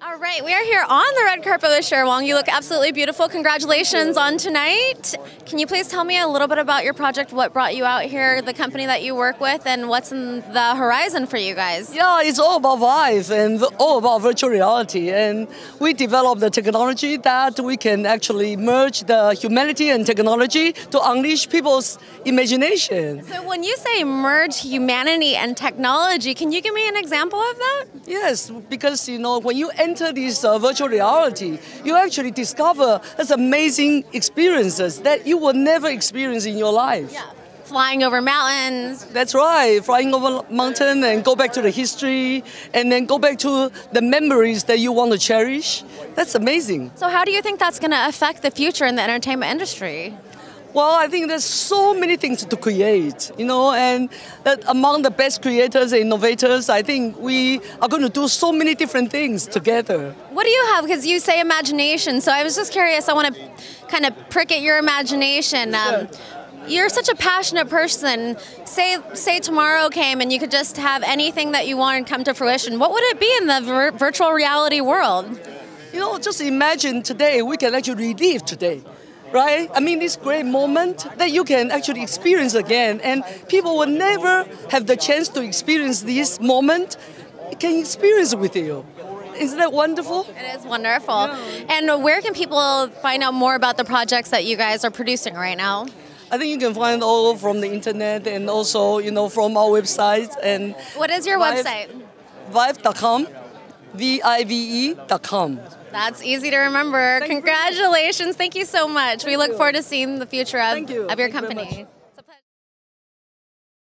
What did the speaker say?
All right, we are here on the red carpet with Cher Wang. You look absolutely beautiful. Congratulations on tonight. Can you please tell me a little bit about your project, what brought you out here, the company that you work with, and what's in the horizon for you guys? Yeah, it's all about Vive and all about virtual reality. And we developed the technology that we can actually merge the humanity and technology to unleash people's imagination. So, when you say merge humanity and technology, can you give me an example of that? Yes, because you know when you enter this uh, virtual reality, you actually discover these amazing experiences that you will never experience in your life. Yeah. Flying over mountains. That's right, flying over mountain and go back to the history and then go back to the memories that you want to cherish. That's amazing. So, how do you think that's going to affect the future in the entertainment industry? Well, I think there's so many things to create, you know, and that among the best creators and innovators, I think we are going to do so many different things together. What do you have? Because you say imagination, so I was just curious. I want to kind of prick at your imagination. Um, you're such a passionate person. Say, say tomorrow came and you could just have anything that you wanted come to fruition. What would it be in the vir- virtual reality world? You know, just imagine today we can actually relive today right? I mean, this great moment that you can actually experience again, and people will never have the chance to experience this moment. Can experience with you. Isn't that wonderful? It is wonderful. Yeah. And where can people find out more about the projects that you guys are producing right now? I think you can find all from the internet and also, you know, from our website. And what is your Vive, website? Vive.com, V-I-V-E.com. That's easy to remember. Thank Congratulations. You Thank you so much. Thank we look you. forward to seeing the future of, you. of your company.